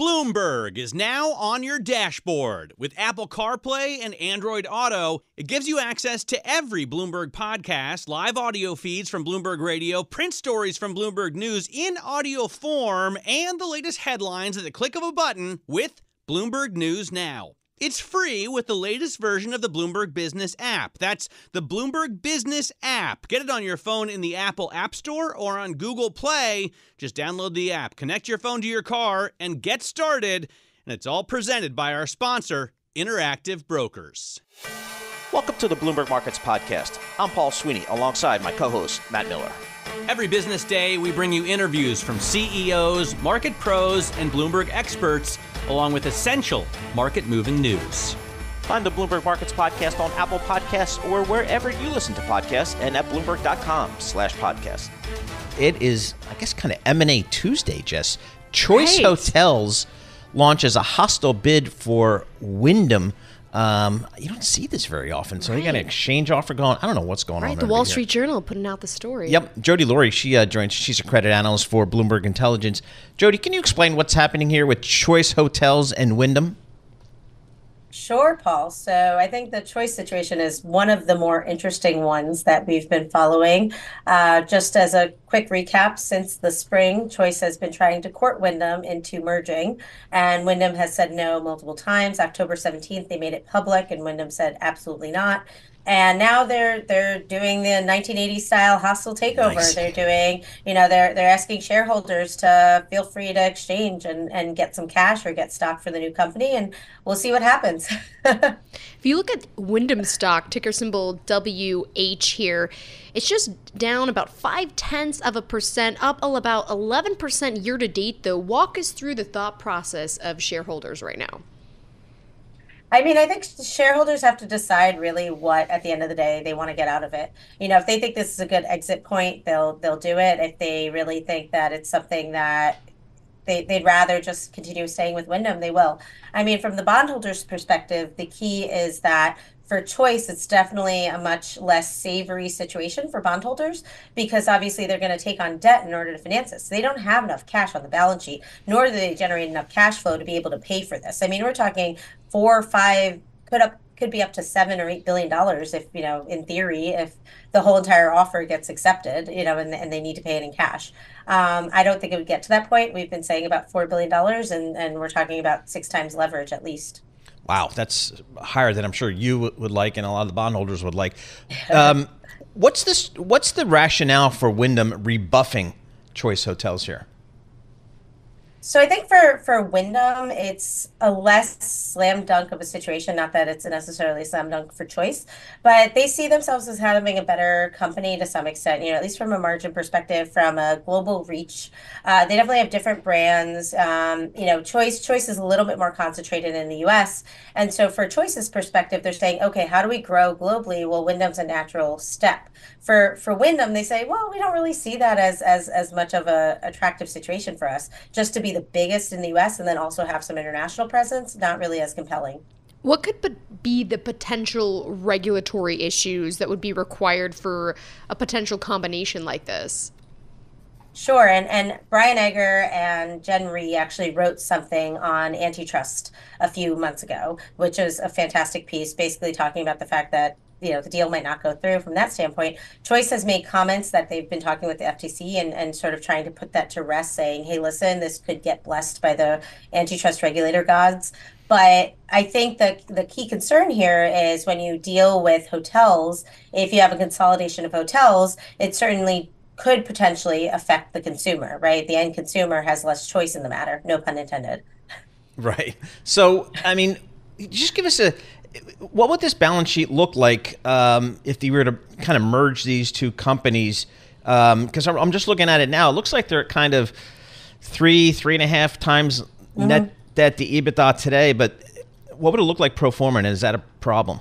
Bloomberg is now on your dashboard. With Apple CarPlay and Android Auto, it gives you access to every Bloomberg podcast, live audio feeds from Bloomberg Radio, print stories from Bloomberg News in audio form, and the latest headlines at the click of a button with Bloomberg News Now. It's free with the latest version of the Bloomberg Business app. That's the Bloomberg Business app. Get it on your phone in the Apple App Store or on Google Play. Just download the app, connect your phone to your car, and get started. And it's all presented by our sponsor, Interactive Brokers. Welcome to the Bloomberg Markets Podcast. I'm Paul Sweeney alongside my co host, Matt Miller. Every business day, we bring you interviews from CEOs, market pros, and Bloomberg experts, along with essential market moving news. Find the Bloomberg Markets Podcast on Apple Podcasts or wherever you listen to podcasts and at Bloomberg.com slash podcast. It is, I guess, kind of M&A Tuesday, Jess. Choice right. Hotels launches a hostile bid for Wyndham – um, you don't see this very often. So right. they got an exchange offer going. I don't know what's going right. on. The Wall Street Journal putting out the story. Yep. Jody Lurie, she uh, joins. She's a credit analyst for Bloomberg Intelligence. Jody, can you explain what's happening here with Choice Hotels and Wyndham? Sure, Paul. So I think the choice situation is one of the more interesting ones that we've been following. Uh, just as a quick recap, since the spring, Choice has been trying to court Wyndham into merging, and Wyndham has said no multiple times. October 17th, they made it public, and Wyndham said absolutely not and now they're they're doing the 1980 style hostile takeover nice. they're doing. You know they're they're asking shareholders to feel free to exchange and and get some cash or get stock for the new company and we'll see what happens. If you look at wyndham stock ticker symbol wh here it's just down about five tenths of a percent up about 11% year to date though. Walk us through the thought process of shareholders right now I mean, I think shareholders have to decide really what, at the end of the day, they want to get out of it. You know, if they think this is a good exit point, they'll they'll do it. If they really think that it's something that they they'd rather just continue staying with Wyndham, they will. I mean, from the bondholders' perspective, the key is that for choice, it's definitely a much less savory situation for bondholders because obviously they're going to take on debt in order to finance this. So they don't have enough cash on the balance sheet, nor do they generate enough cash flow to be able to pay for this. I mean, we're talking four or five, could up could be up to seven or eight billion dollars if you know in theory if the whole entire offer gets accepted you know and, and they need to pay it in cash um, i don't think it would get to that point we've been saying about four billion dollars and, and we're talking about six times leverage at least Wow, that's higher than I'm sure you would like, and a lot of the bondholders would like. Um, what's this? What's the rationale for Wyndham rebuffing Choice Hotels here? So I think for for Wyndham, it's a less slam dunk of a situation. Not that it's necessarily a slam dunk for choice, but they see themselves as having a better company to some extent. You know, at least from a margin perspective, from a global reach, uh, they definitely have different brands. Um, you know, choice choice is a little bit more concentrated in the U.S. And so for choice's perspective, they're saying, okay, how do we grow globally? Well, Wyndham's a natural step. For for Wyndham, they say, well, we don't really see that as as as much of a attractive situation for us. Just to be the biggest in the US and then also have some international presence, not really as compelling. What could be the potential regulatory issues that would be required for a potential combination like this? Sure, and and Brian Egger and Jen Rie actually wrote something on antitrust a few months ago, which is a fantastic piece, basically talking about the fact that you know the deal might not go through. From that standpoint choice has made comments that they've been talking with the ftc and, and sort of trying to put that to rest saying hey listen this could get blessed by the antitrust regulator gods. But i think that the key concern here is when you deal with hotels if you have a consolidation of hotels it certainly could potentially affect the consumer right? The end consumer has less choice in the matter no pun intended. Right. So i mean just give us a what would this balance sheet look like um, if you were to kind of merge these two companies? Because um, I'm just looking at it now. It looks like they're kind of three, three and a half times mm-hmm. net debt to EBITDA today. But what would it look like pro forma? And is that a problem?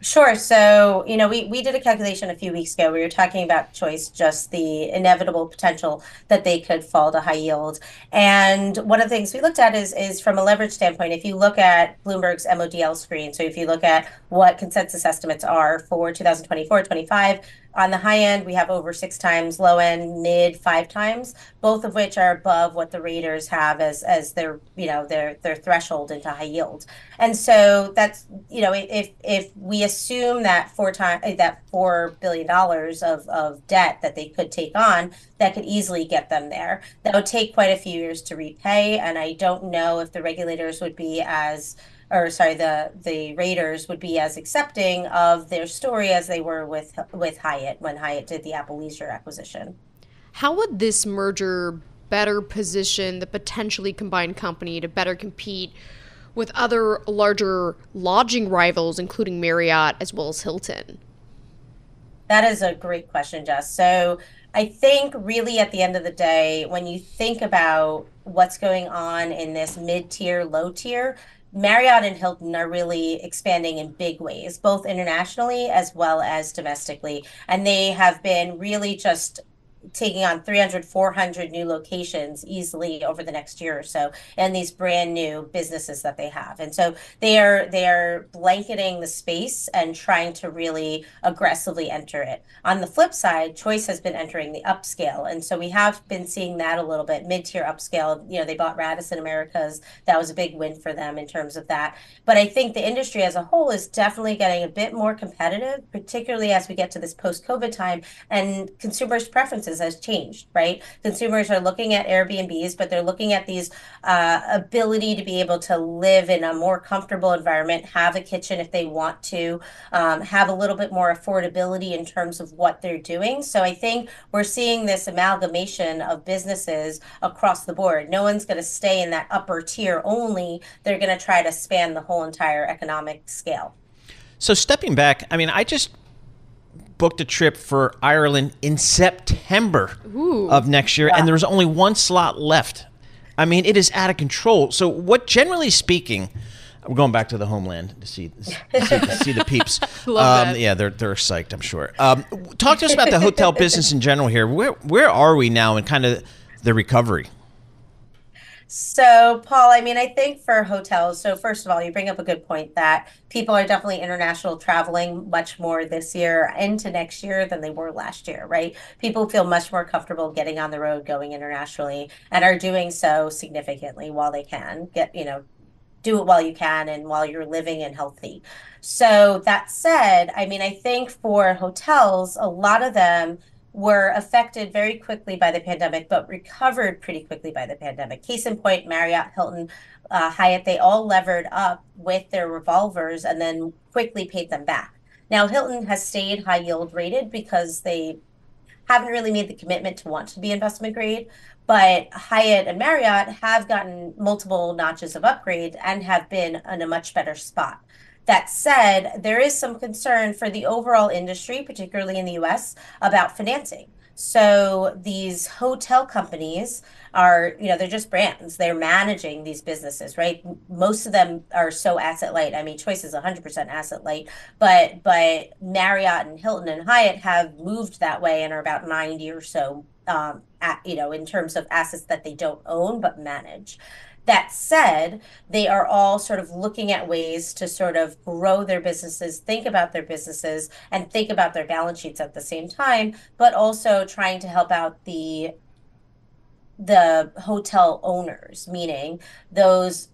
Sure. So, you know, we, we did a calculation a few weeks ago. We were talking about choice, just the inevitable potential that they could fall to high yield. And one of the things we looked at is is from a leverage standpoint, if you look at Bloomberg's MODL screen, so if you look at what consensus estimates are for 2024, 25, On the high end, we have over six times, low end, mid five times, both of which are above what the raters have as as their you know their their threshold into high yield. And so that's you know if if we assume that four time eh, that four billion dollars of of debt that they could take on, that could easily get them there. That would take quite a few years to repay, and I don't know if the regulators would be as or sorry, the the raters would be as accepting of their story as they were with with Hyatt when Hyatt did the Apple Leisure acquisition. How would this merger better position the potentially combined company to better compete with other larger lodging rivals, including Marriott as well as Hilton? That is a great question, Jess. So I think really at the end of the day, when you think about what's going on in this mid tier, low tier, Marriott and Hilton are really expanding in big ways, both internationally as well as domestically. And they have been really just taking on 300 400 new locations easily over the next year or so and these brand new businesses that they have. And so they are they are blanketing the space and trying to really aggressively enter it. On the flip side choice has been entering the upscale and so we have been seeing that a little bit. Mid-tier upscale you know they bought radisson americas. That was a big win for them in terms of that. But i think the industry as a whole is definitely getting a bit more competitive particularly as we get to this post-covid time and consumers preferences has changed, right? Consumers are looking at Airbnbs, but they're looking at these uh, ability to be able to live in a more comfortable environment, have a kitchen if they want to, um, have a little bit more affordability in terms of what they're doing. So I think we're seeing this amalgamation of businesses across the board. No one's going to stay in that upper tier only. They're going to try to span the whole entire economic scale. So stepping back, I mean, I just booked a trip for Ireland in September Ooh. of next year, and there's only one slot left. I mean, it is out of control. So, what generally speaking, we're going back to the homeland to see see, to see the peeps. um, yeah, they're they're psyched, I'm sure. Um, talk to us about the hotel business in general here. Where where are we now in kind of the recovery? So, Paul, I mean, I think for hotels, so first of all, you bring up a good point that people are definitely international traveling much more this year into next year than they were last year, right? People feel much more comfortable getting on the road, going internationally, and are doing so significantly while they can get, you know, do it while you can and while you're living and healthy. So, that said, I mean, I think for hotels, a lot of them, were affected very quickly by the pandemic, but recovered pretty quickly by the pandemic. Case in point, Marriott, Hilton, uh, Hyatt, they all levered up with their revolvers and then quickly paid them back. Now, Hilton has stayed high yield rated because they haven't really made the commitment to want to be investment grade. But Hyatt and Marriott have gotten multiple notches of upgrade and have been in a much better spot. That said, there is some concern for the overall industry, particularly in the US, about financing. So these hotel companies are, you know, they're just brands. They're managing these businesses, right? Most of them are so asset light. I mean, Choice is 100% asset light, but but Marriott and Hilton and Hyatt have moved that way and are about 90 or so um, at, you know, in terms of assets that they don't own but manage. That said, they are all sort of looking at ways to sort of grow their businesses, think about their businesses, and think about their balance sheets at the same time, but also trying to help out the the hotel owners, meaning those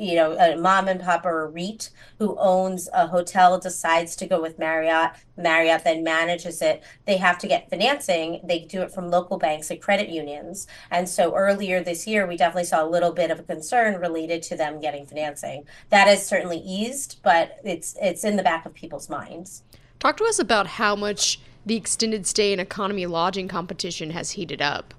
you know, a mom and pop or a REIT who owns a hotel decides to go with Marriott, Marriott then manages it, they have to get financing. They do it from local banks and credit unions. And so earlier this year, we definitely saw a little bit of a concern related to them getting financing. That has certainly eased, but it's it's in the back of people's minds. Talk to us about how much the extended stay and economy lodging competition has heated up.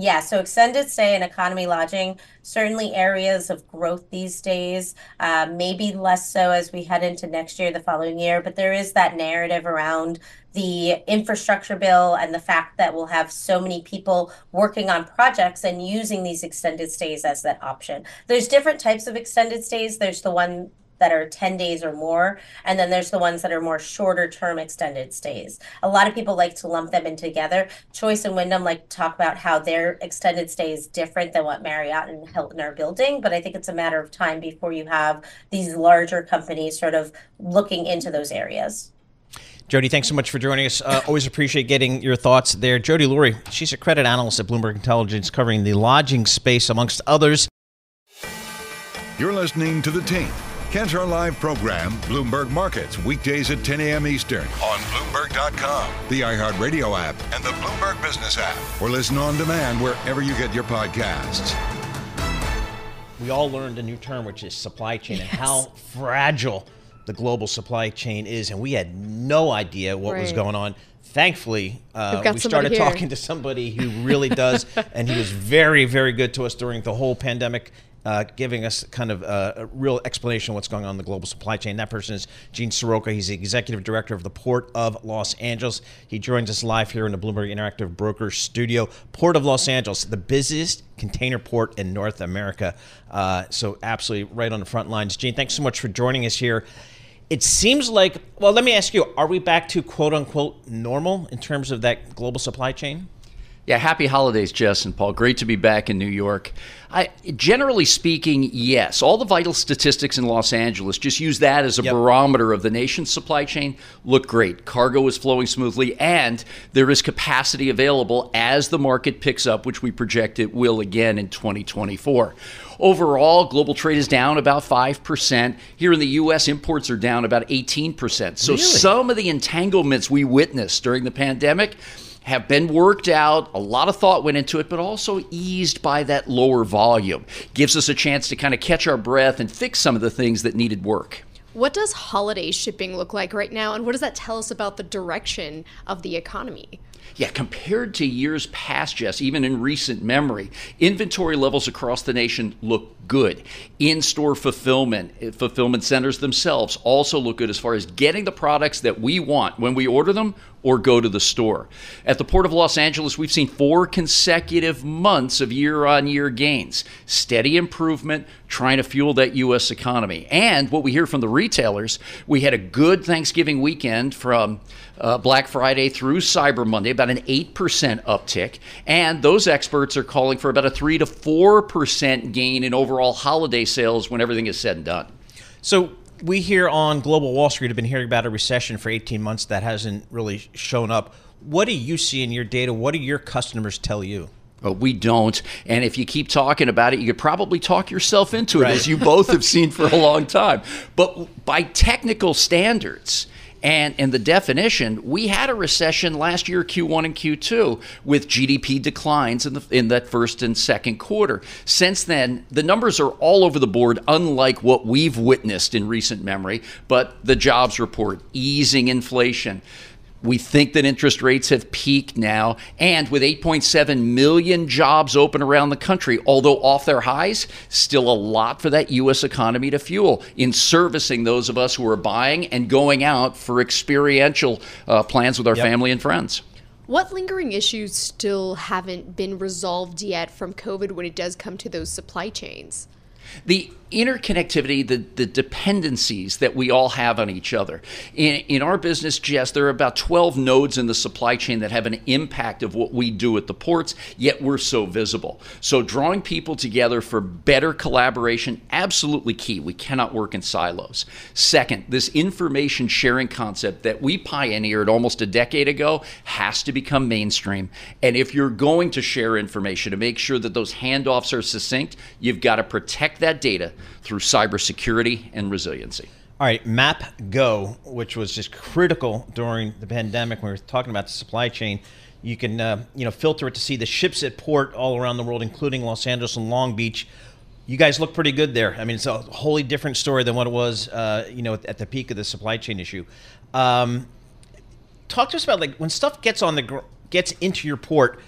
Yeah, so extended stay and economy lodging, certainly areas of growth these days, uh, maybe less so as we head into next year, the following year, but there is that narrative around the infrastructure bill and the fact that we'll have so many people working on projects and using these extended stays as that option. There's different types of extended stays. There's the one that are 10 days or more. And then there's the ones that are more shorter term extended stays. A lot of people like to lump them in together. Choice and Wyndham like to talk about how their extended stay is different than what Marriott and Hilton are building. But I think it's a matter of time before you have these larger companies sort of looking into those areas. Jody, thanks so much for joining us. Uh, always appreciate getting your thoughts there. Jody Lurie, she's a credit analyst at Bloomberg Intelligence covering the lodging space, amongst others. You're listening to The Tape. Catch our live program, Bloomberg Markets, weekdays at 10 a.m. Eastern on Bloomberg.com, the iHeartRadio app, and the Bloomberg Business app, or listen on demand wherever you get your podcasts. We all learned a new term, which is supply chain, yes. and how fragile the global supply chain is. And we had no idea what right. was going on thankfully, uh, we started here. talking to somebody who really does, and he was very, very good to us during the whole pandemic uh, giving us kind of a, a, real explanation of what's going on in the global supply chain. That person is Gene Seroka. He's the executive director of the Port of Los Angeles. He joins us live here in the Bloomberg Interactive Brokers studio. Port of Los Angeles, the busiest container port in North America. Uh, so, absolutely right on the front lines. Gene, thanks so much for joining us here. It seems like, well, let me ask you, are we back to quote unquote normal in terms of that global supply chain? Yeah, happy holidays, Jess and Paul. Great to be back in New York. I, generally speaking, yes. All the vital statistics in Los Angeles, just use that as a yep. barometer of the nation's supply chain, look great. Cargo is flowing smoothly, and there is capacity available as the market picks up, which we project it will again in 2024. Overall, global trade is down about 5%. Here in the U.S., imports are down about 18%. So really? some of the entanglements we witnessed during the pandemic have been worked out. A lot of thought went into it, but also eased by that lower volume. Gives us a chance to kind of catch our breath and fix some of the things that needed work. What does holiday shipping look like right now, and what does that tell us about the direction of the economy? Yeah, compared to years past, Jess, even in recent memory, inventory levels across the nation look good. In store fulfillment, eh, fulfillment centers themselves also look good as far as getting the products that we want when we order them or go to the store. At the Port of Los Angeles, we've seen four consecutive months of year on year gains, steady improvement, trying to fuel that U.S. economy. And what we hear from the retailers, we had a good Thanksgiving weekend from uh, Black Friday through Cyber Monday, about an 8% uptick. And those experts are calling for about a 3 to 4% gain in overall holiday sales when everything is said and done. So, we here on Global Wall Street have been hearing about a recession for 18 months that hasn't really shown up. What do you see in your data? What do your customers tell you? But we don't. And if you keep talking about it, you could probably talk yourself into it, right. as you both have seen for a long time. But by technical standards, and in the definition, we had a recession last year, Q1 and Q2, with GDP declines in the in that first and second quarter. Since then, the numbers are all over the board, unlike what we've witnessed in recent memory. But the jobs report, easing inflation, we think that interest rates have peaked now. And with 8.7 million jobs open around the country, although off their highs, still a lot for that U.S. economy to fuel in servicing those of us who are buying and going out for experiential uh, plans with our yep. family and friends. What lingering issues still haven't been resolved yet from COVID when it does come to those supply chains? The interconnectivity, the, the dependencies that we all have on each other. In, in our business, Jess, there are about 12 nodes in the supply chain that have an impact of what we do at the ports, yet we're so visible. So drawing people together for better collaboration, absolutely key. We cannot work in silos. Second, this information sharing concept that we pioneered almost a decade ago has to become mainstream. And if you're going to share information to make sure that those handoffs are succinct, you've got to protect that data through cybersecurity and resiliency. All right, Map Go, which was just critical during the pandemic when we were talking about the supply chain. You can uh, you know filter it to see the ships at port all around the world, including Los Angeles and Long Beach. You guys look pretty good there. I mean, it's a wholly different story than what it was, uh, you know, at the peak of the supply chain issue. Um, talk to us about like when stuff gets on the gets into your port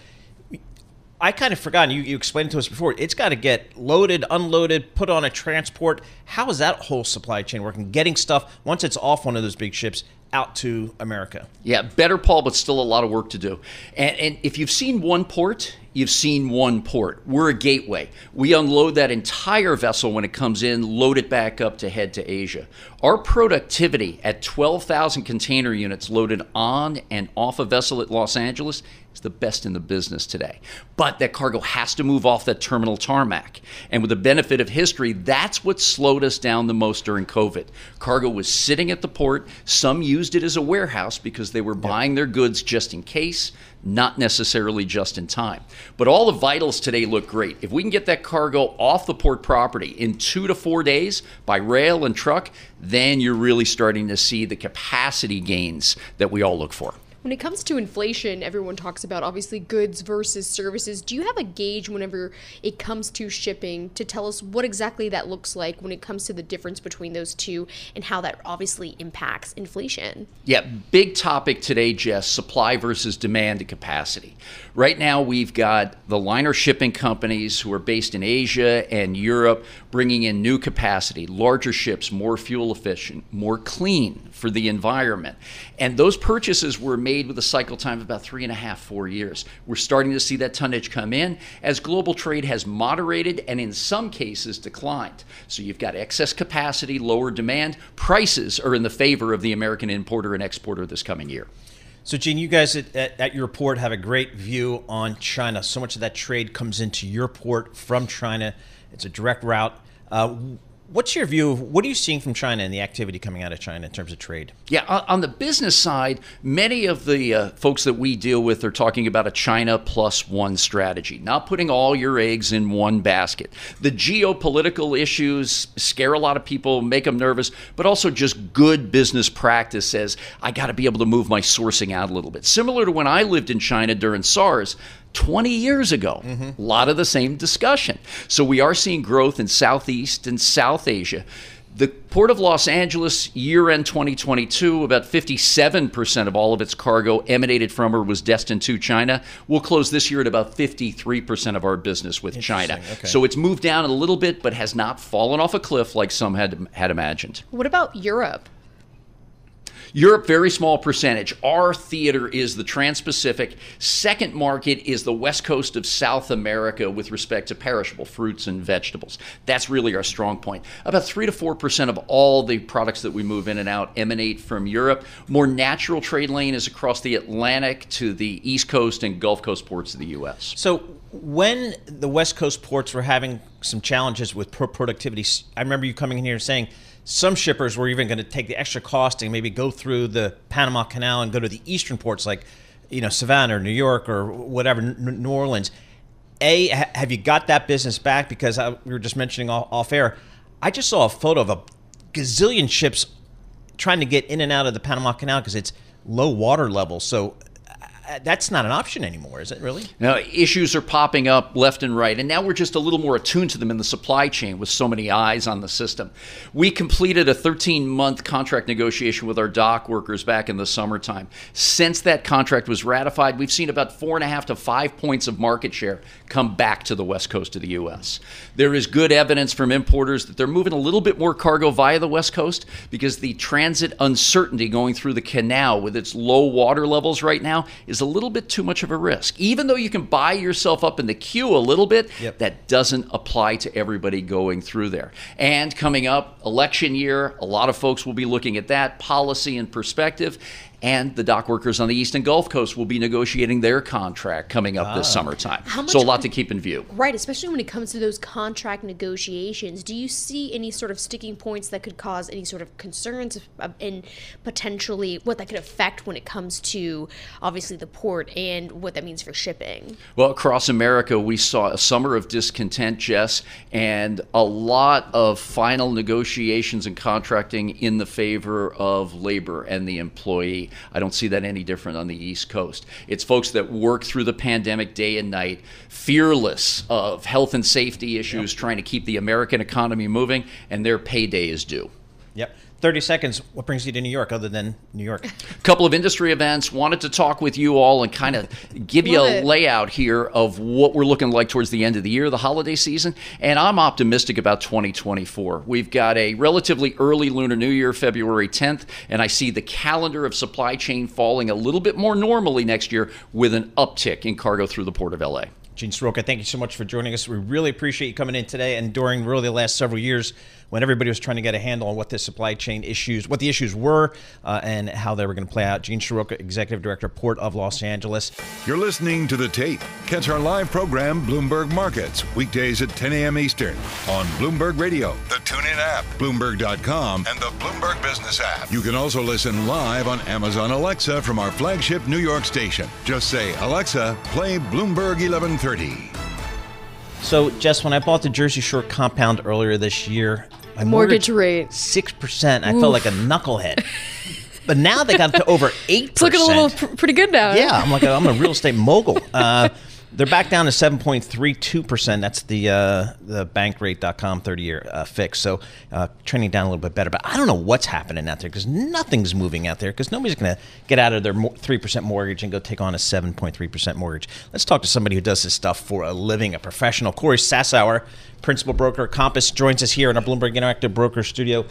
I kind of forgot. You, you explained to us before. It's got to get loaded, unloaded, put on a transport. How is that whole supply chain working? Getting stuff once it's off one of those big ships out to America. Yeah, better, Paul, but still a lot of work to do. And, and if you've seen one port, you've seen one port. We're a gateway. We unload that entire vessel when it comes in, load it back up to head to Asia. Our productivity at 12,000 container units loaded on and off a vessel at Los Angeles is the best in the business today. But that cargo has to move off that terminal tarmac. And with the benefit of history, that's what slowed us down the most during COVID. Cargo was sitting at the port. Some used it as a warehouse because they were buying their goods just in case, not necessarily just in time. But all the vitals today look great. If we can get that cargo off the port property in two to four days by rail and truck, then you're really starting to see the capacity gains that we all look for. When it comes to inflation, everyone talks about obviously goods versus services. Do you have a gauge whenever it comes to shipping to tell us what exactly that looks like when it comes to the difference between those two and how that obviously impacts inflation? Yeah, big topic today, Jess supply versus demand and capacity. Right now, we've got the liner shipping companies who are based in Asia and Europe bringing in new capacity, larger ships, more fuel efficient, more clean for the environment. And those purchases were made with a cycle time of about three and a half, four years. We're starting to see that tonnage come in as global trade has moderated and in some cases declined. So you've got excess capacity, lower demand. Prices are in the favor of the American importer and exporter this coming year. So, Gene, you guys at, at, at, your port have a great view on China. So much of that trade comes into your port from China. It's a direct route. Uh, What's your view? Of, what are you seeing from China and the activity coming out of China in terms of trade? Yeah, on the business side, many of the uh, folks that we deal with are talking about a China plus one strategy, not putting all your eggs in one basket. The geopolitical issues scare a lot of people, make them nervous, but also just good business practice says, I got to be able to move my sourcing out a little bit. Similar to when I lived in China during SARS, 20 years ago. Mm-hmm. A lot of the same discussion. So we are seeing growth in Southeast and South Asia. The Port of Los Angeles, year end 2022, about 57% of all of its cargo emanated from or was destined to China. We'll close this year at about 53% of our business with China. Okay. So it's moved down a little bit, but has not fallen off a cliff like some had, had imagined. What about Europe? Europe, very small percentage. Our theater is the Trans Pacific. Second market is the west coast of South America with respect to perishable fruits and vegetables. That's really our strong point. About 3 to 4% of all the products that we move in and out emanate from Europe. More natural trade lane is across the Atlantic to the East Coast and Gulf Coast ports of the U.S. So when the West Coast ports were having some challenges with productivity, I remember you coming in here saying, some shippers were even going to take the extra cost and maybe go through the Panama Canal and go to the eastern ports like, you know, Savannah or New York or whatever, New Orleans. A, have you got that business back? Because I, we were just mentioning off air. I just saw a photo of a gazillion ships trying to get in and out of the Panama Canal because it's low water level. So Uh, that's not an option anymore, is it really? Now, issues are popping up left and right, and now we're just a little more attuned to them in the supply chain with so many eyes on the system. We completed a 13 month contract negotiation with our dock workers back in the summertime. Since that contract was ratified, we've seen about four and a half to five points of market share come back to the west coast of the U.S. There is good evidence from importers that they're moving a little bit more cargo via the west coast because the transit uncertainty going through the canal with its low water levels right now is a little bit too much of a risk. Even though you can buy yourself up in the queue a little bit, yep. that doesn't apply to everybody going through there. And coming up, election year, a lot of folks will be looking at that policy and perspective and the dock workers on the Eastern Gulf Coast will be negotiating their contract coming up this ah. summertime. so a lot to keep in view. Right, especially when it comes to those contract negotiations. Do you see any sort of sticking points that could cause any sort of concerns and potentially what that could affect when it comes to obviously the port and what that means for shipping? Well, across America, we saw a summer of discontent, Jess, and a lot of final negotiations and contracting in the favor of labor and the employee. I don't see that any different on the East Coast. It's folks that work through the pandemic day and night, fearless of health and safety issues, yep. trying to keep the American economy moving, and their payday is due. Yep. 30 seconds. What brings you to New York other than New York? A couple of industry events. Wanted to talk with you all and kind of give you a layout here of what we're looking like towards the end of the year, the holiday season. And I'm optimistic about 2024. We've got a relatively early Lunar New Year, February 10th, and I see the calendar of supply chain falling a little bit more normally next year with an uptick in cargo through the Port of LA. Gene Seroka, thank you so much for joining us. We really appreciate you coming in today and during really the last several years when everybody was trying to get a handle on what the supply chain issues, what the issues were, uh, and how they were going to play out. Gene Seroka, Executive Director, Port of Los Angeles. You're listening to The Tape. Catch our live program, Bloomberg Markets, weekdays at 10 a.m. Eastern on Bloomberg Radio, the TuneIn app, Bloomberg.com, and the Bloomberg Business app. You can also listen live on Amazon Alexa from our flagship New York station. Just say, Alexa, play Bloomberg 1130. So, Jess, when I bought the Jersey Shore compound earlier this year, my Mortgage rate. six percent. I felt like a knucklehead. but now they got to over eight It's looking a little pr- pretty good now. Yeah, I'm like a, I'm a real estate mogul. Uh, they're back down to 7.32 percent. That's the uh, the Bankrate.com 30 year uh, fix. So uh, trending down a little bit better. But I don't know what's happening out there because nothing's moving out there because nobody's going to get out of their three percent mortgage and go take on a 7.3 percent mortgage. Let's talk to somebody who does this stuff for a living, a professional. Kori Sassower, principal broker Compass, joins us here in our Bloomberg Interactive Broker Studio.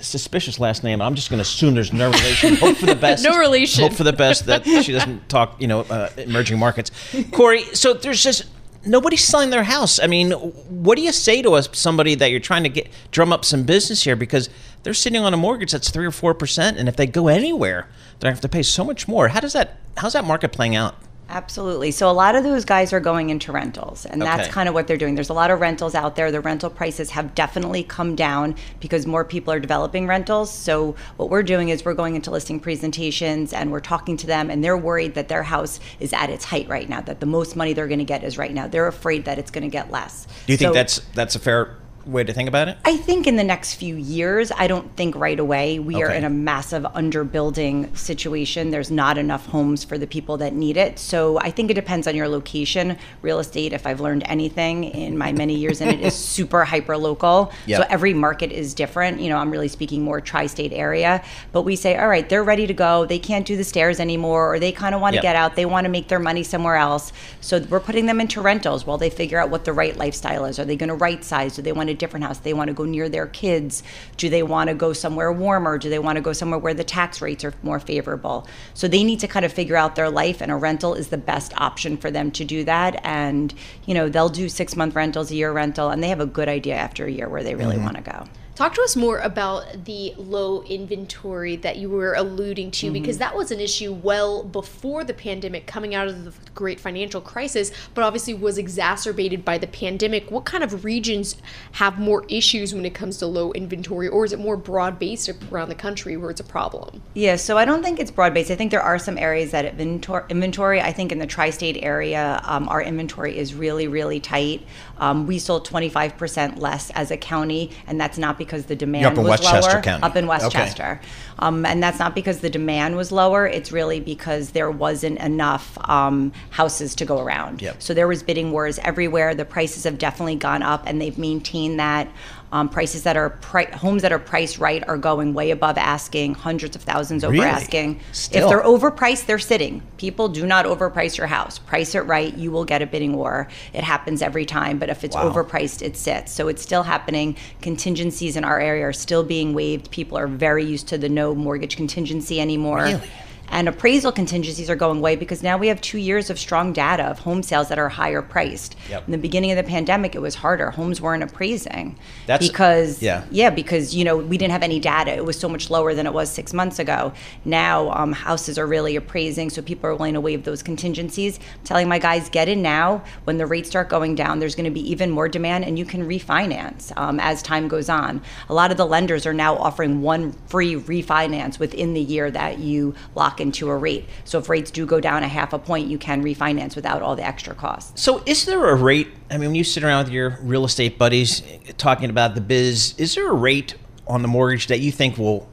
Suspicious last name. I'm just going to assume there's no relation. Hope for the best. No relation. Hope for the best that she doesn't talk, you know, uh, emerging markets. Kori, so there's just nobody's selling their house. I mean, what do you say to us, somebody that you're trying to get drum up some business here because they're sitting on a mortgage that's three or four percent, and if they go anywhere, they're going to have to pay so much more. How does that? How's that market playing out? Absolutely. So a lot of those guys are going into rentals, and that's kind of what they're doing. There's a lot of rentals out there. The rental prices have definitely come down because more people are developing rentals. So what we're doing is we're going into listing presentations and we're talking to them, and they're worried that their house is at its height right now. That the most money they're going to get is right now. They're afraid that it's going to get less. Do you think that's that's a fair way to think about it? I think in the next few years, I don't think right away. We are in a massive underbuilding situation. There's not enough homes for the people that need it. So I think it depends on your location. Real estate, if I've learned anything in my many years in it, is super hyper local. Yep. So every market is different. You know, I'm really speaking more tri state area. But we say, all right, they're ready to go. They can't do the stairs anymore, or they kind of want to Yep. get out. They want to make their money somewhere else. So we're putting them into rentals while they figure out what the right lifestyle is. Are they going to right size? Do they want a different house? Do they want to go near their kids? Do they want to go somewhere warmer? Do they want to go somewhere where the tax rates are more favorable? So they need to kind of figure out their life, and a rental is the best option for them to do that. And you know, they'll do six month rentals, a year rental, and they have a good idea after a year where they really mm-hmm. want to go. Talk to us more about the low inventory that you were alluding to, because that was an issue well before the pandemic, coming out of the great financial crisis, but obviously was exacerbated by the pandemic. What kind of regions have more issues when it comes to low inventory, or is it more broad based around the country where it's a problem? Yeah, so I don't think it's broad based. I think there are some areas that inventory. inventory I think in the tri state area, um, our inventory is really, really tight. Um, we sold 25% less as a county, and that's not because the demand You're up in was Westchester lower. County. Up in Okay. Westchester. Um, and that's not because the demand was lower, it's really because there wasn't enough um, houses to go around. Yep. So there was bidding wars everywhere. The prices have definitely gone up, and they've maintained that. Um, prices that are pri- homes that are priced right are going way above asking, hundreds of thousands over Really? asking. Still? If they're overpriced, they're sitting. People do not overprice your house. Price it right, you will get a bidding war. It happens every time, but if it's Wow. overpriced, it sits. So it's still happening. Contingencies in our area are still being waived. People are very used to the no mortgage contingency anymore. Really? And appraisal contingencies are going away because now we have two years of strong data of home sales that are higher priced. Yep. In the beginning of the pandemic, it was harder. Homes weren't appraising That's- because yeah. yeah, because you know we didn't have any data. It was so much lower than it was six months ago. Now um, houses are really appraising, so people are willing to waive those contingencies. I'm telling my guys, get in now. When the rates start going down, there's going to be even more demand, and you can refinance um, as time goes on. A lot of the lenders are now offering one free refinance within the year that you lock into a rate. So if rates do go down a half a point, you can refinance without all the extra costs. So, is there a rate? I mean, when you sit around with your real estate buddies talking about the biz, is there a rate on the mortgage that you think will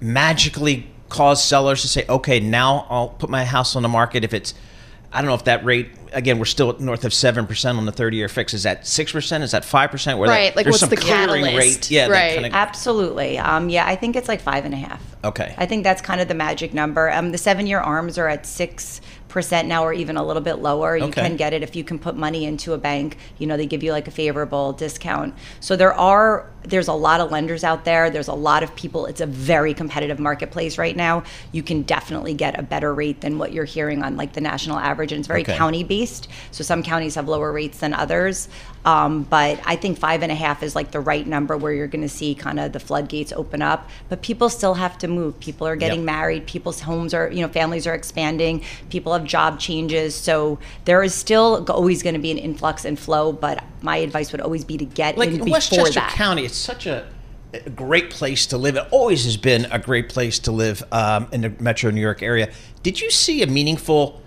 magically cause sellers to say, okay, now I'll put my house on the market if it's, I don't know if that rate, again, we're still north of 7% on the 30 year fix. Is that 6%? Is that 5%? Where Right, that, like what's some the clearing catalyst? Rate. Yeah, Right. kinda- Absolutely. Um, yeah, I think it's like five and a half. Okay. I think that's kind of the magic number. Um, the seven-year arms are at six percent now, or even a little bit lower. You Okay. can get it if you can put money into a bank. You know, they give you like a favorable discount. So there are there's a lot of lenders out there. There's a lot of people. It's a very competitive marketplace right now. You can definitely get a better rate than what you're hearing on like the national average, and it's very Okay. county based. So some counties have lower rates than others. Um, but I think five and a half is like the right number where you're going to see kind of the floodgates open up. But people still have to move. People are getting Yep. married. People's homes are, you know, families are expanding. People have job changes. So there is still always going to be an influx and flow. But my advice would always be to get like in Westchester that. County, it's such a, a great place to live. It always has been a great place to live um, in the Metro New York area. Did you see a meaningful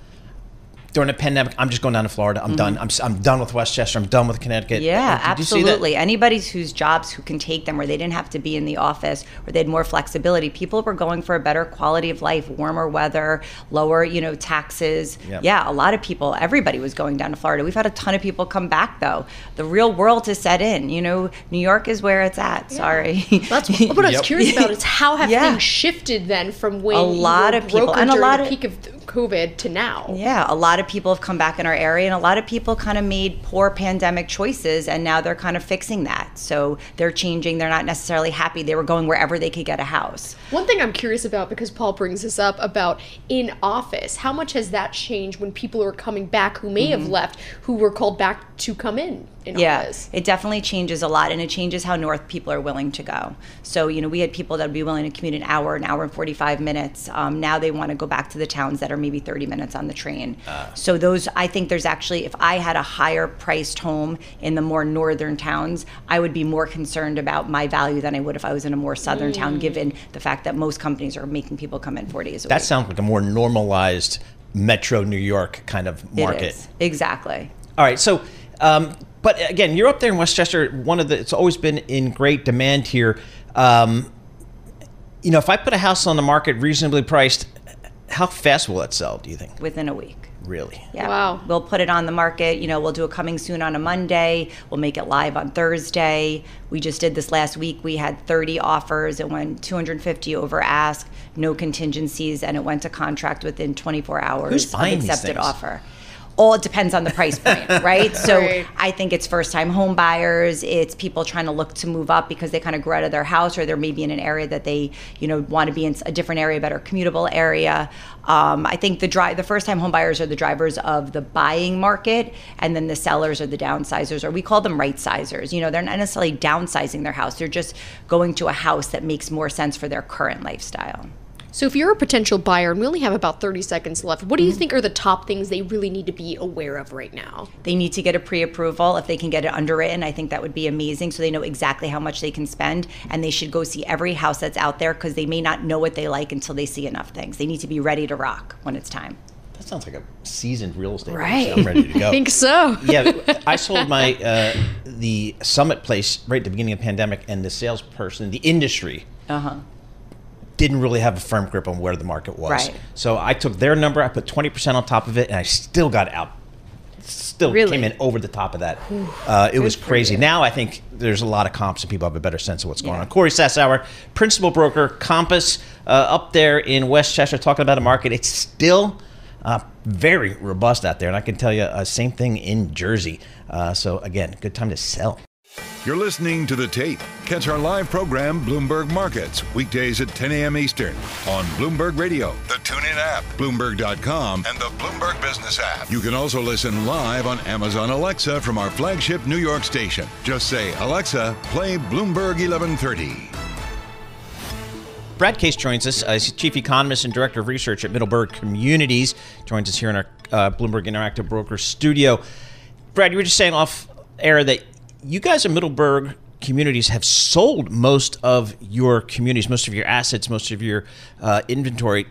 during the pandemic? I'm just going down to Florida. I'm done. I'm, s- I'm done with Westchester. I'm done with Connecticut. Mm-hmm. Yeah, Did you see that? absolutely. Anybody whose jobs who can take them where they didn't have to be in the office or they had more flexibility. People were going for a better quality of life, warmer weather, lower, you know, taxes. Yep. Yeah, a lot of people, everybody was going down to Florida. We've had a ton of people come back though. The real world has set in. You know, New York is where it's at. Sorry. That's what I was Yep. curious about. Is how have Yeah. things shifted then from when A you lot were of people- and a lot of- peak of COVID to now? Yeah, a lot of people have come back in our area, and a lot of people kind of made poor pandemic choices, and now they're kind of fixing that. So they're changing. They're not necessarily happy. They were going wherever they could get a house. One thing I'm curious about because Paul brings this up about in office, how much has that changed when people are coming back who may have left, who were called back to come in in Mm-hmm. yeah, office? it definitely changes a lot, and it changes how north people are willing to go. So you know, we had people that would be willing to commute an hour, an hour and forty-five minutes. Um, now they want to go back to the towns that are maybe thirty minutes on the train. so those, I think, there's actually, if I had a higher priced home in the more northern towns, I would be more concerned about my value than I would if I was in a more southern town, given the fact that most companies are making people come in four days a That week. sounds like a more normalized Metro New York kind of market. is. exactly. All right, so, um, but again, you're up there in Westchester. One of the, it's always been in great demand here. Um, you know, if I put a house on the market reasonably priced, how fast will it sell? Do you think? Within a week. Really? Yeah. Wow. We'll put it on the market. You know, we'll do a coming soon on a Monday. We'll make it live on Thursday. We just did this last week. We had 30 offers. It went 250 over ask, no contingencies, and it went to contract within 24 hours Who's buying of these accepted things? offer. All it depends on the price point, right? So Right. I think it's first time home buyers. It's people trying to look to move up because they kind of grew out of their house or they're maybe in an area that they, you know, want to be in a different area, better commutable area. Um, I think the dri- the first time home buyers are the drivers of the buying market and then the sellers are the downsizers or we call them right sizers. You know, they're not necessarily downsizing their house. They're just going to a house that makes more sense for their current lifestyle. So if you're a potential buyer, and we only have about 30 seconds left, what do Mm-hmm. you think are the top things they really need to be aware of right now? They need to get a pre-approval. If they can get it underwritten, I think that would be amazing. So they know exactly how much they can spend, and they should go see every house that's out there because they may not know what they like until they see enough things. They need to be ready to rock when it's time. That sounds like a seasoned real estate Right. agent. I'm ready to go. I think so. yeah, I sold my uh, the Summit place right at the beginning of the pandemic, and the salesperson, the industry, Uh huh. Didn't really have a firm grip on where the market was. Right. So I took their number, I put twenty percent on top of it, and I still got out. Still Really? came in over the top of that. Uh, it was crazy. Now I think there's a lot of comps and people have a better sense of what's going Yeah. on. Kori Sassower, principal broker, Compass, uh, up there in Westchester, talking about a market. It's still uh, very robust out there, and I can tell you, uh, same thing in Jersey. Uh, so again, good time to sell. You're listening to The Tape. Catch our live program, Bloomberg Markets, weekdays at 10 a.m. Eastern on Bloomberg Radio, the TuneIn app, Bloomberg.com, and the Bloomberg Business app. You can also listen live on Amazon Alexa from our flagship New York station. Just say, Alexa, play Bloomberg 1130. Brad Case joins us. Uh, he's Chief Economist and Director of Research at Middleburg Communities. Joins us here in our uh, Bloomberg Interactive Broker studio. Brad, you were just saying off air that you guys at Middleburg Communities have sold most of your communities, most of your assets, most of your uh, inventory.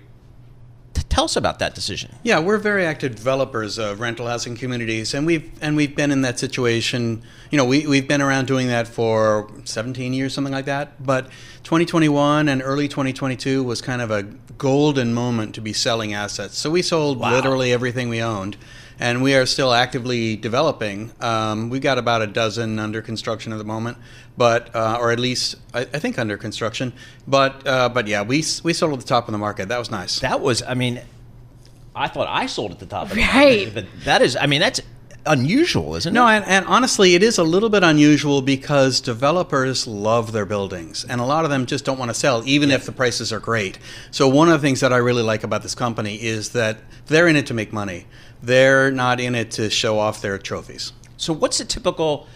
T- tell us about that decision. Yeah, we're very active developers of rental housing communities, and we've and we've been in that situation. You know, we we've been around doing that for 17 years, something like that. But 2021 and early 2022 was kind of a golden moment to be selling assets. So we sold literally everything we owned, and we are still actively developing. Um, we've got about a dozen under construction at the moment, but uh, or at least I, I think under construction. But uh, but yeah, we we sold at the top of the market. That was nice. That was, I mean, I thought I sold at the top. Of the Right. market. But that is, I mean, that's unusual, isn't No, it? and, and honestly, it is a little bit unusual because developers love their buildings, and a lot of them just don't want to sell, even if the prices are great. So, one of the things that I really like about this company is that they're in it to make money. They're not in it to show off their trophies. So, what's a typical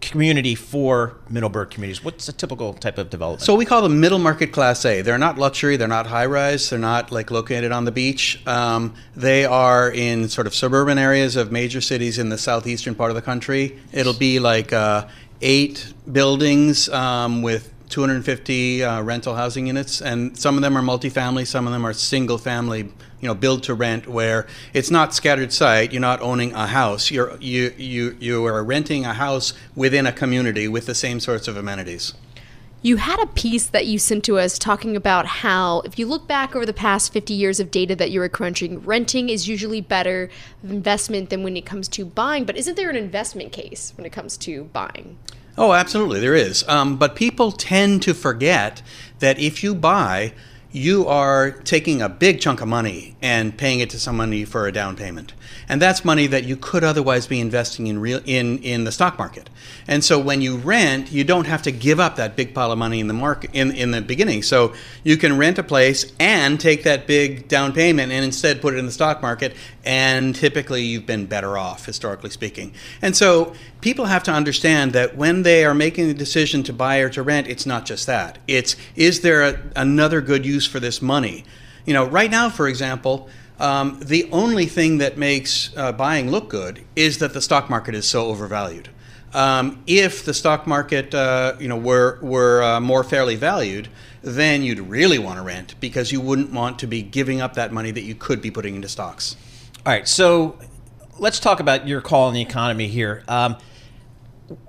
community for Middleburg communities? What's a typical type of development? So we call them middle market class A. They're not luxury. They're not high rise. They're not like located on the beach. Um, they are in sort of suburban areas of major cities in the southeastern part of the country. It'll be like uh, eight buildings um, with 250 uh, rental housing units, and some of them are multifamily. Some of them are single family, you know, build to rent, where it's not scattered site. You're not owning a house. You're you you you are renting a house within a community with the same sorts of amenities. You had a piece that you sent to us talking about how, if you look back over the past 50 years of data that you were crunching, renting is usually better investment than when it comes to buying. But isn't there an investment case when it comes to buying? Oh, absolutely, there is. Um, but people tend to forget that if you buy, you are taking a big chunk of money and paying it to somebody for a down payment, and that's money that you could otherwise be investing in real in in the stock market. And so when you rent, you don't have to give up that big pile of money in the market in in the beginning. So you can rent a place and take that big down payment and instead put it in the stock market, and typically you've been better off historically speaking. And so people have to understand that when they are making the decision to buy or to rent, it's not just that. It's is there a, another good use for this money? You know, right now, for example, um, the only thing that makes uh, buying look good is that the stock market is so overvalued. Um, if the stock market, uh, you know, were were uh, more fairly valued, then you'd really want to rent because you wouldn't want to be giving up that money that you could be putting into stocks. All right, so let's talk about your call on the economy here. Um,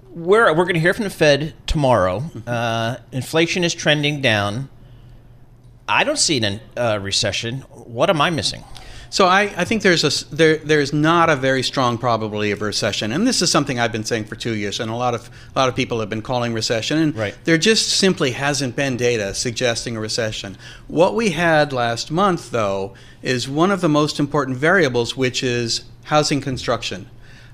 we're we're going to hear from the Fed tomorrow. Uh, inflation is trending down. I don't see a uh, recession. What am I missing? So I, I think there's a s- there there's not a very strong probability of a recession, and this is something I've been saying for two years, and a lot of a lot of people have been calling recession, and Right. there just simply hasn't been data suggesting a recession. What we had last month, though, is one of the most important variables, which is housing construction.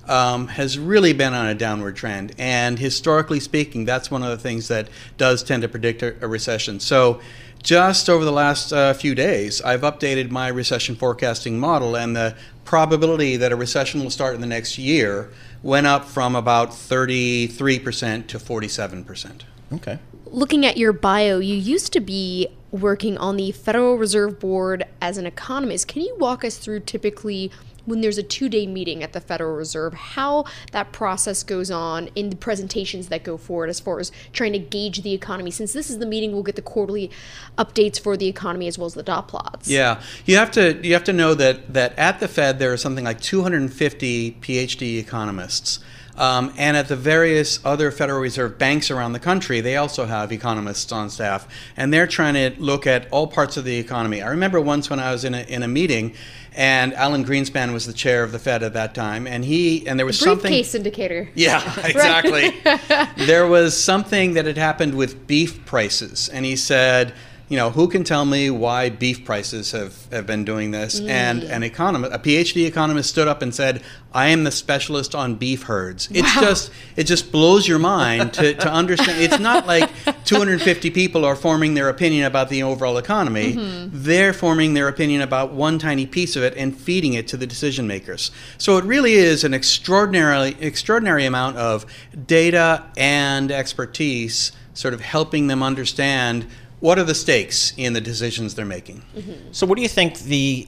Um, has really been on a downward trend, and historically speaking, that's one of the things that does tend to predict a, a recession. So, just over the last uh, few days, I've updated my recession forecasting model, and the probability that a recession will start in the next year went up from about 33% to 47%. Okay. Looking at your bio, you used to be working on the Federal Reserve Board as an economist. Can you walk us through typically when there's a two day meeting at the Federal Reserve, how that process goes on in the presentations that go forward as far as trying to gauge the economy? Since this is the meeting, we'll get the quarterly updates for the economy as well as the dot plots. Yeah, you have to you have to know that that at the Fed there are something like 250 PhD economists. Um, and at the various other Federal Reserve banks around the country, they also have economists on staff, and they're trying to look at all parts of the economy. I remember once when I was in a, in a meeting, and Alan Greenspan was the chair of the Fed at that time, and he and there was something. Briefcase indicator. Yeah, exactly. there was something that had happened with beef prices, and he said, you know, who can tell me why beef prices have, have been doing this? Mm. And an economist, a PhD economist, stood up and said, "I am the specialist on beef herds." It's just it just blows your mind to, to understand. It's not like 250 people are forming their opinion about the overall economy. Mm-hmm. They're forming their opinion about one tiny piece of it and feeding it to the decision makers. So it really is an extraordinarily extraordinary amount of data and expertise, sort of helping them understand what are the stakes in the decisions they're making. So, what do you think the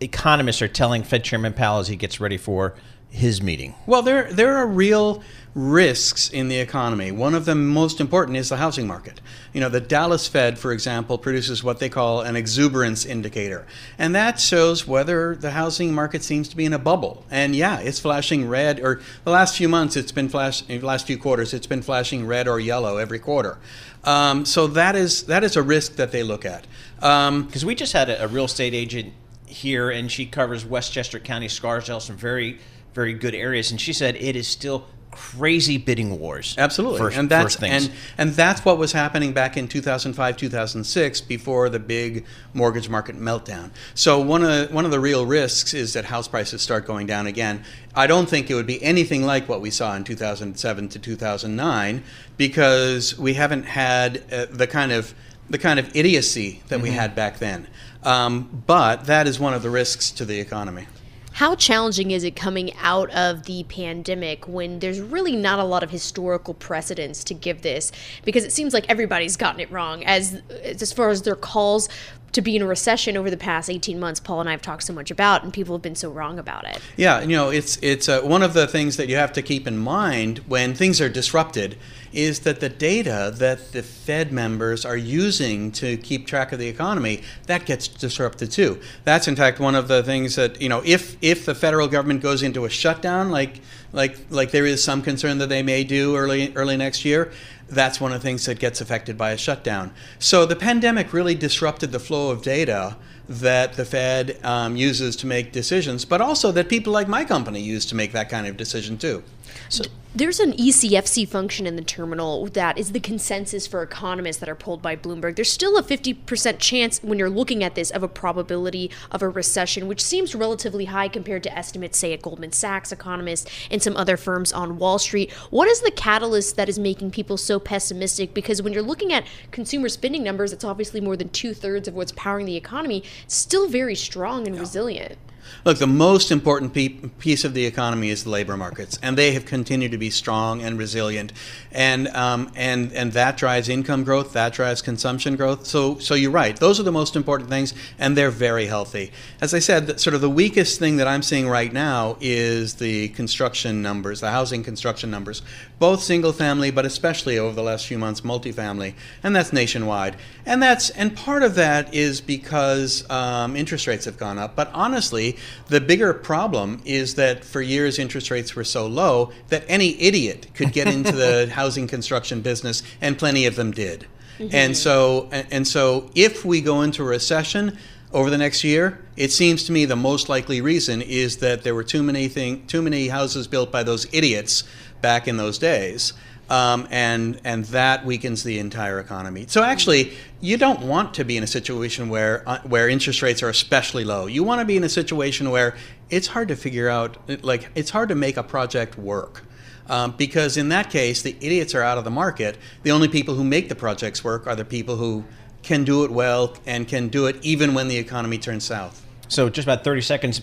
economists are telling Fed Chairman Powell as he gets ready for his meeting? Well, there there are real risks in the economy. One of the most important is the housing market. You know, the Dallas Fed, for example, produces what they call an exuberance indicator, and that shows whether the housing market seems to be in a bubble. And yeah, it's flashing red. Or the last few months, it's been flash. Last few quarters, it's been flashing red or yellow every quarter. Um, so that is that is a risk that they look at. Um, Because we just had a, a real estate agent here, and she covers Westchester County, Scarsdale, some very, very good areas, and she said it is still crazy bidding wars. Absolutely, for, and that's and and that's what was happening back in 2005, 2006, before the big mortgage market meltdown. So one of one of the real risks is that house prices start going down again. I don't think it would be anything like what we saw in 2007 to 2009 because we haven't had uh, the kind of the kind of idiocy that we had back then. Um, but that is one of the risks to the economy. How challenging is it coming out of the pandemic when there's really not a lot of historical precedents to give this? Because it seems like everybody's gotten it wrong as as far as their calls to be in a recession over the past 18 months Paul and I have talked so much about and people have been so wrong about it. Yeah, you know, it's it's uh, one of the things that you have to keep in mind when things are disrupted is that the data that the Fed members are using to keep track of the economy that gets disrupted too. That's in fact one of the things that you know if if the federal government goes into a shutdown like like like there is some concern that they may do early early next year that's one of the things that gets affected by a shutdown. So the pandemic really disrupted the flow of data that the Fed um, uses to make decisions, but also that people like my company use to make that kind of decision too. So there's an ECFC function in the terminal that is the consensus for economists that are polled by Bloomberg. There's still a 50% chance when you're looking at this of a probability of a recession, which seems relatively high compared to estimates, say, at Goldman Sachs economists and some other firms on Wall Street. What is the catalyst that is making people so pessimistic? Because when you're looking at consumer spending numbers, it's obviously more than two thirds of what's powering the economy, still very strong and resilient. Look, the most important piece of the economy is the labor markets, and they have continued to be strong and resilient, and um, and and that drives income growth, that drives consumption growth. So so you're right; those are the most important things, and they're very healthy. As I said, sort of the weakest thing that I'm seeing right now is the construction numbers, the housing construction numbers, both single family, but especially over the last few months, multifamily, and that's nationwide. And that's and part of that is because um, interest rates have gone up. But honestly, the bigger problem is that for years interest rates were so low that any idiot could get into the housing construction business, and plenty of them did. Mm-hmm. And so and, and so if we go into a recession over the next year, it seems to me the most likely reason is that there were too many thing, too many houses built by those idiots back in those days. Um, and and that weakens the entire economy. So actually, you don't want to be in a situation where uh, where interest rates are especially low. You want to be in a situation where it's hard to figure out, like it's hard to make a project work. Um, because in that case, the idiots are out of the market. The only people who make the projects work are the people who can do it well and can do it even when the economy turns south. So just about 30 seconds.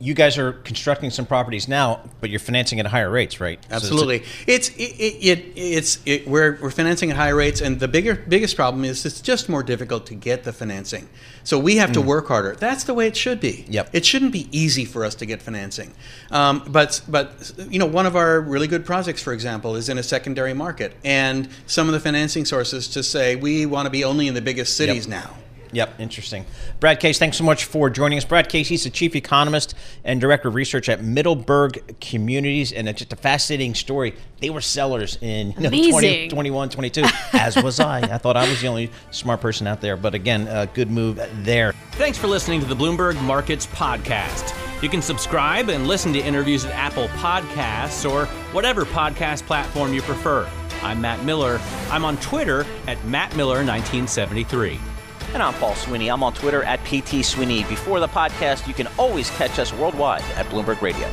You guys are constructing some properties now, but you're financing at higher rates, right? So it's a- Absolutely, it's it, it, it it's it, we're we're financing at higher rates, and the bigger biggest problem is it's just more difficult to get the financing. So we have to work harder. That's the way it should be. Yep. It shouldn't be easy for us to get financing. Um, but but you know one of our really good projects, for example, is in a secondary market, and some of the financing sources just say we want to be only in the biggest cities now. Yep, interesting. Brad Case, thanks so much for joining us. Brad Case, he's the chief economist and director of research at Middleburg Communities, and it's just a fascinating story. They were sellers in you know, 20, 21, 22, as was I. I thought I was the only smart person out there, but again, a good move there. Thanks for listening to the Bloomberg Markets Podcast. You can subscribe and listen to interviews at Apple Podcasts or whatever podcast platform you prefer. I'm Matt Miller. I'm on Twitter at MattMiller1973. And I'm Paul Sweeney. I'm on Twitter at PT Sweeney. Before the podcast, you can always catch us worldwide at Bloomberg Radio.